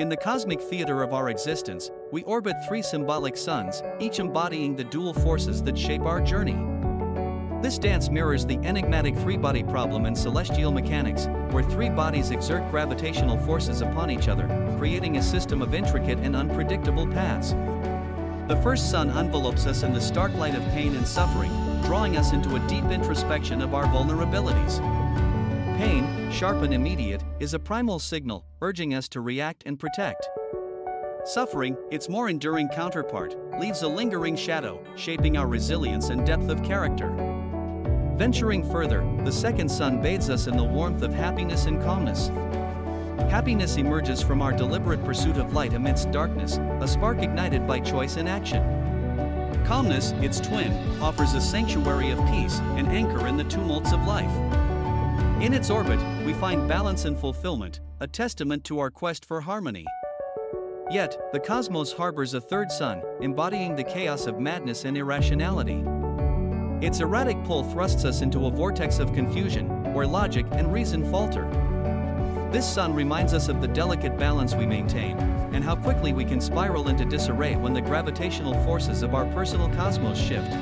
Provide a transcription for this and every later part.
In the cosmic theater of our existence, we orbit three symbolic suns, each embodying the dual forces that shape our journey. This dance mirrors the enigmatic three-body problem in celestial mechanics, where three bodies exert gravitational forces upon each other, creating a system of intricate and unpredictable paths. The first sun envelopes us in the stark light of pain and suffering, drawing us into a deep introspection of our vulnerabilities. Pain, sharp and immediate, is a primal signal, urging us to react and protect. Suffering, its more enduring counterpart, leaves a lingering shadow, shaping our resilience and depth of character. Venturing further, the second sun bathes us in the warmth of happiness and calmness. Happiness emerges from our deliberate pursuit of light amidst darkness, a spark ignited by choice and action. Calmness, its twin, offers a sanctuary of peace, an anchor in the tumults of life. In its orbit, we find balance and fulfillment, a testament to our quest for harmony. Yet, the cosmos harbors a third sun, embodying the chaos of madness and irrationality. Its erratic pull thrusts us into a vortex of confusion, where logic and reason falter. This sun reminds us of the delicate balance we maintain, and how quickly we can spiral into disarray when the gravitational forces of our personal cosmos shift.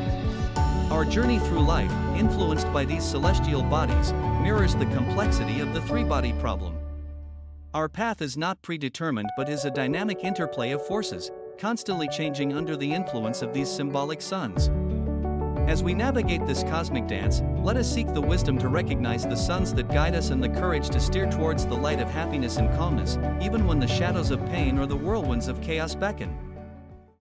Our journey through life, influenced by these celestial bodies, mirrors the complexity of the three body problem. Our path is not predetermined but is a dynamic interplay of forces, constantly changing under the influence of these symbolic suns. As we navigate this cosmic dance, let us seek the wisdom to recognize the suns that guide us and the courage to steer towards the light of happiness and calmness, even when the shadows of pain or the whirlwinds of chaos beckon.